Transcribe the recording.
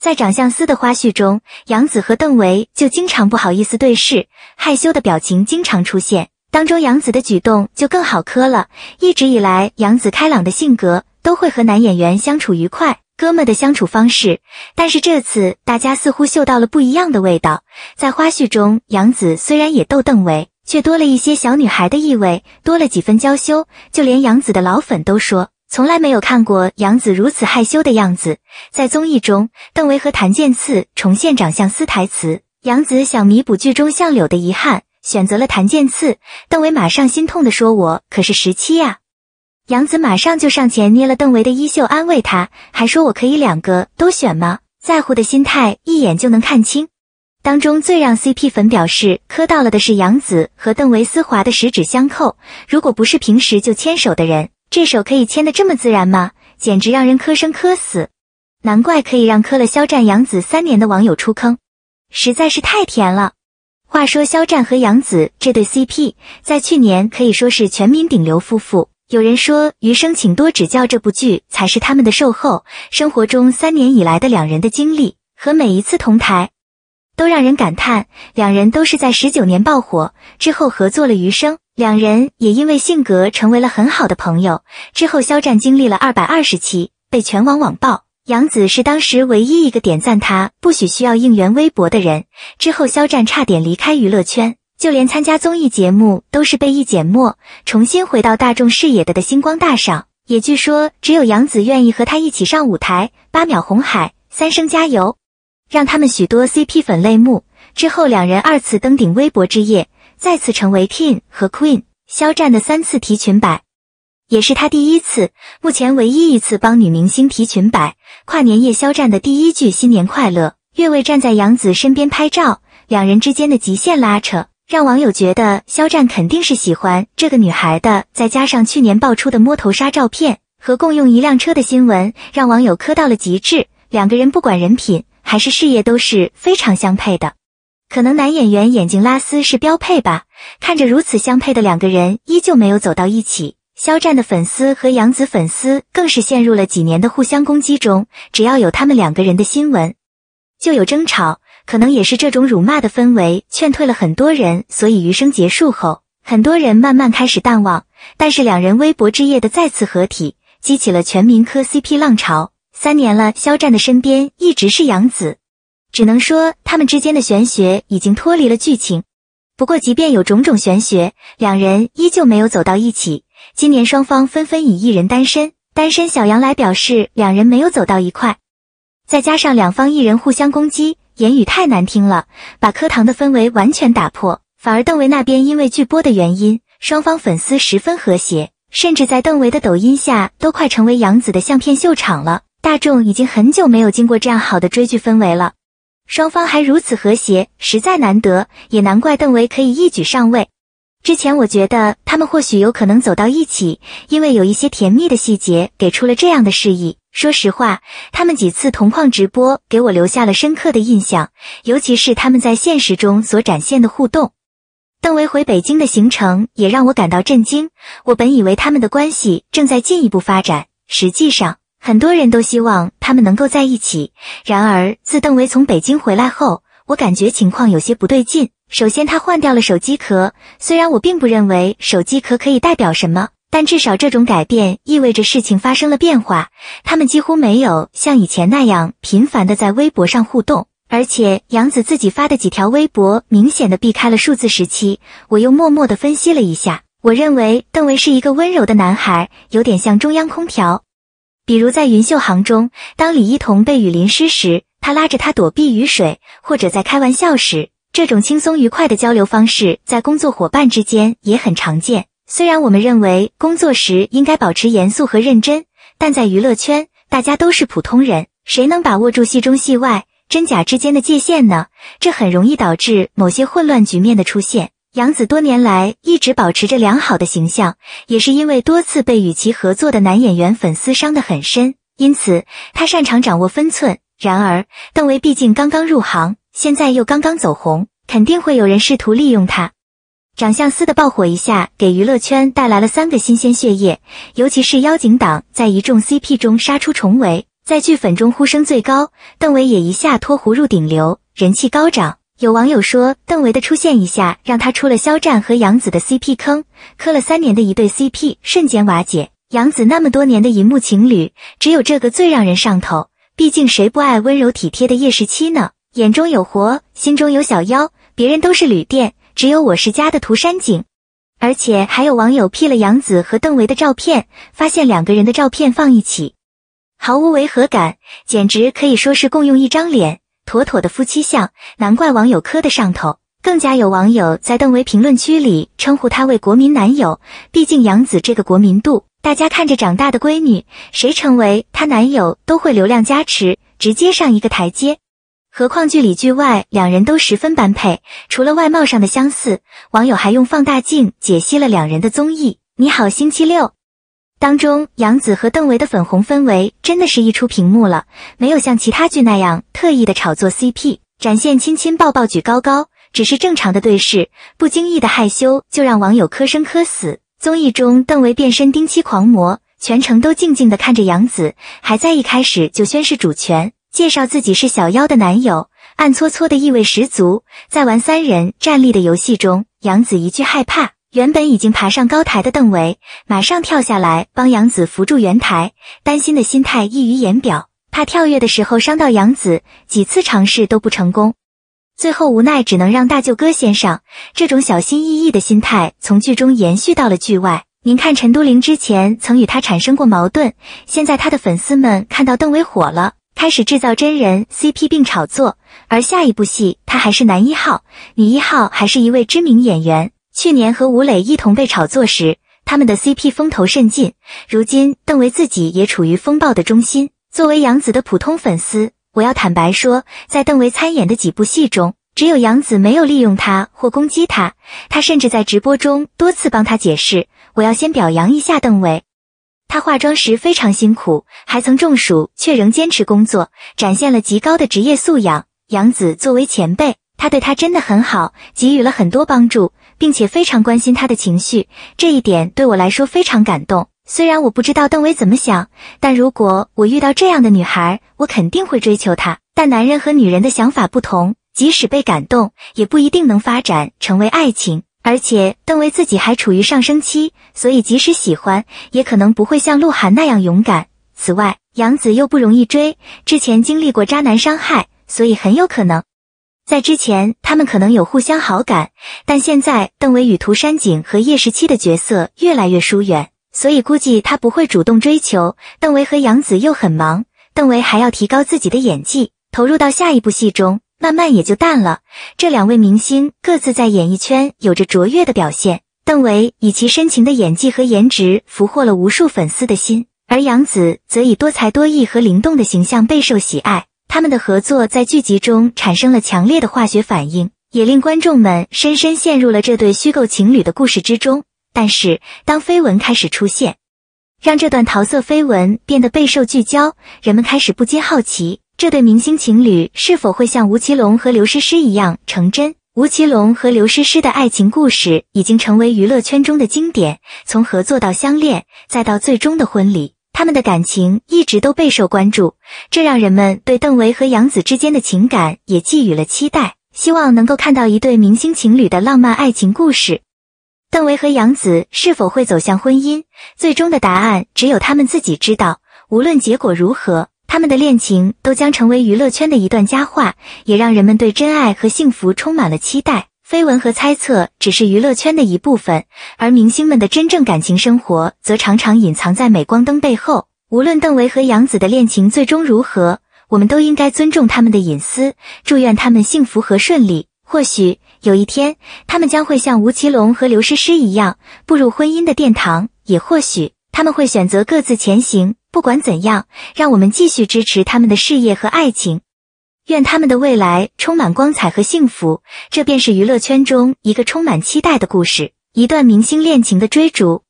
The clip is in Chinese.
在长相思的花絮中，杨紫和邓为就经常不好意思对视，害羞的表情经常出现。当中杨紫的举动就更好磕了。一直以来，杨紫开朗的性格都会和男演员相处愉快，哥们的相处方式。但是这次大家似乎嗅到了不一样的味道。在花絮中，杨紫虽然也逗邓为，却多了一些小女孩的意味，多了几分娇羞。就连杨紫的老粉都说，从来没有看过杨紫如此害羞的样子。在综艺中，邓为和谭健次重现长相思台词，杨紫想弥补剧中相柳的遗憾。选择了谭健次，邓为马上心痛的说：“我可是十七呀。”杨紫马上就上前捏了邓为的衣袖，安慰他，还说：“我可以两个都选吗？”在乎的心态一眼就能看清。当中最让 CP 粉表示磕到了的是杨紫和邓为丝滑的十指相扣，如果不是平时就牵手的人，这手可以牵得这么自然吗？简直让人磕生磕死。难怪可以让磕了肖战、杨紫三年的网友出坑，实在是太甜了。话说肖战和杨紫这对 CP 在去年可以说是全民顶流夫妇。有人说《余生请多指教》这部剧才是他们的售后。生活中三年以来的两人的经历和每一次同台，都让人感叹，两人都是在十九年爆火之后合作了《余生》，两人也因为性格成为了很好的朋友。之后肖战经历了二百二十期，被全网网爆。杨紫是当时唯一一个点赞他不许需要应援微博的人。之后，肖战差点离开娱乐圈，就连参加综艺节目都是被一剪墨，重新回到大众视野的的星光大赏。也据说，只有杨紫愿意和他一起上舞台。八秒红海，三生加油，让他们许多 CP 粉泪目。之后，两人二次登顶微博之夜，再次成为 King 和 Queen。肖战的三次提裙摆。也是他第一次，目前唯一一次帮女明星提裙摆。跨年夜，肖战的第一句“新年快乐”，越位站在杨紫身边拍照，两人之间的极限拉扯，让网友觉得肖战肯定是喜欢这个女孩的。再加上去年爆出的摸头杀照片和共用一辆车的新闻，让网友磕到了极致。两个人不管人品还是事业都是非常相配的，可能男演员眼睛拉丝是标配吧。看着如此相配的两个人，依旧没有走到一起。肖战的粉丝和杨紫粉丝更是陷入了几年的互相攻击中，只要有他们两个人的新闻，就有争吵。可能也是这种辱骂的氛围劝退了很多人，所以余生结束后，很多人慢慢开始淡忘。但是两人微博之夜的再次合体，激起了全民磕 CP 浪潮。三年了，肖战的身边一直是杨紫，只能说他们之间的玄学已经脱离了剧情。不过，即便有种种玄学，两人依旧没有走到一起。今年双方纷纷以一人单身，单身小杨来表示两人没有走到一块，再加上两方艺人互相攻击，言语太难听了，把课堂的氛围完全打破。反而邓为那边因为剧播的原因，双方粉丝十分和谐，甚至在邓为的抖音下都快成为杨紫的相片秀场了。大众已经很久没有经过这样好的追剧氛围了，双方还如此和谐，实在难得，也难怪邓为可以一举上位。之前我觉得他们或许有可能走到一起，因为有一些甜蜜的细节给出了这样的示意。说实话，他们几次同框直播给我留下了深刻的印象，尤其是他们在现实中所展现的互动。邓为回北京的行程也让我感到震惊。我本以为他们的关系正在进一步发展，实际上很多人都希望他们能够在一起。然而自邓为从北京回来后，我感觉情况有些不对劲。首先，他换掉了手机壳。虽然我并不认为手机壳可以代表什么，但至少这种改变意味着事情发生了变化。他们几乎没有像以前那样频繁的在微博上互动，而且杨子自己发的几条微博明显的避开了数字时期。我又默默的分析了一下，我认为邓为是一个温柔的男孩，有点像中央空调。比如在云秀行中，当李一桐被雨淋湿时，他拉着他躲避雨水；或者在开玩笑时。这种轻松愉快的交流方式，在工作伙伴之间也很常见。虽然我们认为工作时应该保持严肃和认真，但在娱乐圈，大家都是普通人，谁能把握住戏中戏外、真假之间的界限呢？这很容易导致某些混乱局面的出现。杨紫多年来一直保持着良好的形象，也是因为多次被与其合作的男演员粉丝伤得很深，因此他擅长掌握分寸。然而，邓为毕竟刚刚入行。现在又刚刚走红，肯定会有人试图利用他。长相思的爆火一下，给娱乐圈带来了三个新鲜血液，尤其是妖精党在一众 CP 中杀出重围。在剧粉中呼声最高，邓为也一下脱弧入顶流，人气高涨。有网友说，邓为的出现一下让他出了肖战和杨紫的 CP 坑，磕了三年的一对 CP 瞬间瓦解。杨紫那么多年的银幕情侣，只有这个最让人上头。毕竟谁不爱温柔体贴的叶十七呢？眼中有活，心中有小妖，别人都是旅店，只有我是家的涂山璟。而且还有网友 P 了杨紫和邓为的照片，发现两个人的照片放一起，毫无违和感，简直可以说是共用一张脸。妥妥的夫妻相，难怪网友磕得上头。更加有网友在邓为评论区里称呼他为国民男友。毕竟杨紫这个国民度，大家看着长大的闺女，谁成为她男友都会流量加持，直接上一个台阶。何况剧里剧外两人都十分般配，除了外貌上的相似，网友还用放大镜解析了两人的综艺《你好星期六》。当中，杨紫和邓为的粉红氛围真的是一出屏幕了，没有像其他剧那样特意的炒作 CP，展现亲亲抱抱举高高，只是正常的对视，不经意的害羞就让网友磕生磕死。综艺中，邓为变身丁七狂魔，全程都静静的看着杨紫，还在一开始就宣示主权，介绍自己是小妖的男友，暗搓搓的意味十足。在玩三人站立的游戏中，杨紫一句害怕。原本已经爬上高台的邓为，马上跳下来帮杨子扶住圆台，担心的心态溢于言表，怕跳跃的时候伤到杨子，几次尝试都不成功，最后无奈只能让大舅哥先上。这种小心翼翼的心态从剧中延续到了剧外。您看陈都灵之前曾与他产生过矛盾，现在他的粉丝们看到邓为火了，开始制造真人 CP 并炒作，而下一部戏他还是男一号，女一号还是一位知名演员。去年和吴磊一同被炒作时，他们的 CP 风头甚劲。如今邓为自己也处于风暴的中心。作为杨紫的普通粉丝，我要坦白说，在邓为参演的几部戏中，只有杨紫没有利用他或攻击他。他甚至在直播中多次帮他解释。我要先表扬一下邓为，他化妆时非常辛苦，还曾中暑却仍坚持工作，展现了极高的职业素养。杨紫作为前辈，他对他真的很好，给予了很多帮助。并且非常关心他的情绪，这一点对我来说非常感动。虽然我不知道邓为怎么想，但如果我遇到这样的女孩，我肯定会追求她。但男人和女人的想法不同，即使被感动，也不一定能发展成为爱情。而且邓为自己还处于上升期，所以即使喜欢，也可能不会像鹿晗那样勇敢。此外，杨紫又不容易追，之前经历过渣男伤害，所以很有可能。在之前，他们可能有互相好感，但现在邓为与涂山璟和叶十七的角色越来越疏远，所以估计他不会主动追求。邓为和杨紫又很忙，邓为还要提高自己的演技，投入到下一部戏中，慢慢也就淡了。这两位明星各自在演艺圈有着卓越的表现，邓为以其深情的演技和颜值俘获了无数粉丝的心，而杨紫则以多才多艺和灵动的形象备受喜爱。他们的合作在剧集中产生了强烈的化学反应，也令观众们深深陷入了这对虚构情侣的故事之中。但是，当绯闻开始出现，让这段桃色绯闻变得备受聚焦，人们开始不禁好奇，这对明星情侣是否会像吴奇隆和刘诗诗一样成真？吴奇隆和刘诗诗的爱情故事已经成为娱乐圈中的经典，从合作到相恋，再到最终的婚礼。他们的感情一直都备受关注，这让人们对邓为和杨紫之间的情感也寄予了期待，希望能够看到一对明星情侣的浪漫爱情故事。邓为和杨紫是否会走向婚姻，最终的答案只有他们自己知道。无论结果如何，他们的恋情都将成为娱乐圈的一段佳话，也让人们对真爱和幸福充满了期待。绯闻和猜测只是娱乐圈的一部分，而明星们的真正感情生活则常常隐藏在镁光灯背后。无论邓为和杨紫的恋情最终如何，我们都应该尊重他们的隐私，祝愿他们幸福和顺利。或许有一天，他们将会像吴奇隆和刘诗诗一样步入婚姻的殿堂；也或许他们会选择各自前行。不管怎样，让我们继续支持他们的事业和爱情。愿他们的未来充满光彩和幸福，这便是娱乐圈中一个充满期待的故事，一段明星恋情的追逐。